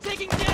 Taking down!